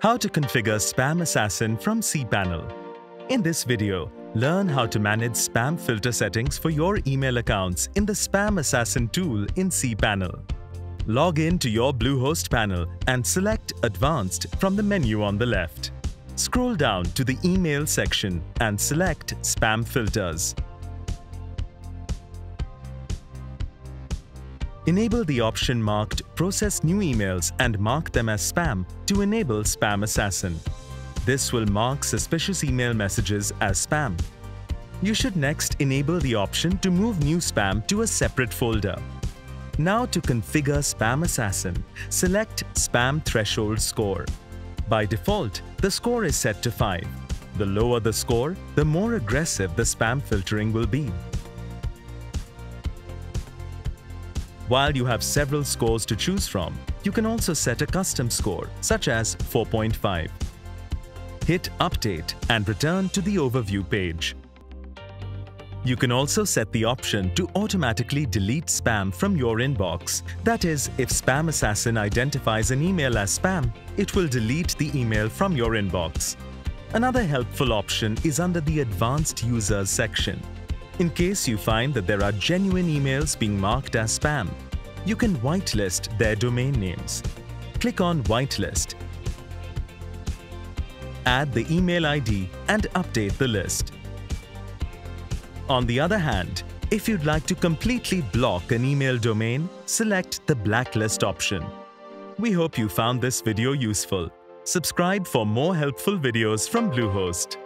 How to configure Spam Assassin from cPanel. In this video, learn how to manage spam filter settings for your email accounts in the Spam Assassin tool in cPanel. Log in to your Bluehost panel and select Advanced from the menu on the left. Scroll down to the Email section and select Spam Filters. Enable the option marked Process New Emails and mark them as spam to enable Spam Assassin. This will mark suspicious email messages as spam. You should next enable the option to move new spam to a separate folder. Now to configure Spam Assassin, select Spam Threshold Score. By default, the score is set to 5. The lower the score, the more aggressive the spam filtering will be. While you have several scores to choose from, you can also set a custom score, such as 4.5. Hit Update and return to the overview page. You can also set the option to automatically delete spam from your inbox. That is, if Spam Assassin identifies an email as spam, it will delete the email from your inbox. Another helpful option is under the Advanced Users section. In case you find that there are genuine emails being marked as spam, you can whitelist their domain names. Click on Whitelist. Add the email ID and update the list. On the other hand, if you'd like to completely block an email domain, select the Blacklist option. We hope you found this video useful. Subscribe for more helpful videos from Bluehost.